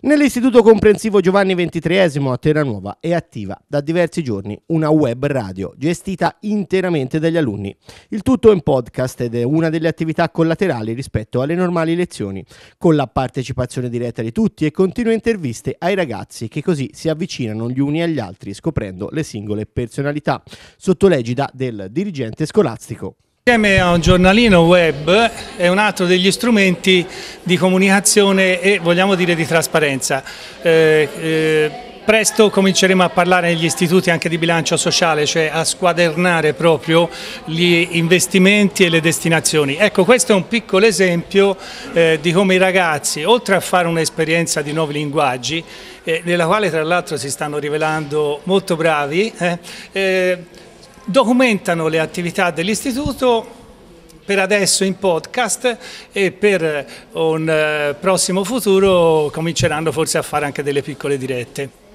Nell'Istituto Comprensivo Giovanni XXIII a Terranuova è attiva da diversi giorni una web radio gestita interamente dagli alunni. Il tutto in podcast ed è una delle attività collaterali rispetto alle normali lezioni, con la partecipazione diretta di tutti e continue interviste ai ragazzi che così si avvicinano gli uni agli altri scoprendo le singole personalità, sotto l'egida del dirigente scolastico. Insieme a un giornalino web è un altro degli strumenti di comunicazione e vogliamo dire di trasparenza. Eh, eh, presto cominceremo a parlare negli istituti anche di bilancio sociale, cioè a squadernare proprio gli investimenti e le destinazioni. Ecco, questo è un piccolo esempio eh, di come i ragazzi, oltre a fare un'esperienza di nuovi linguaggi, eh, nella quale tra l'altro si stanno rivelando molto bravi, eh, eh documentano le attività dell'istituto per adesso in podcast e per un eh, prossimo futuro cominceranno forse a fare anche delle piccole dirette.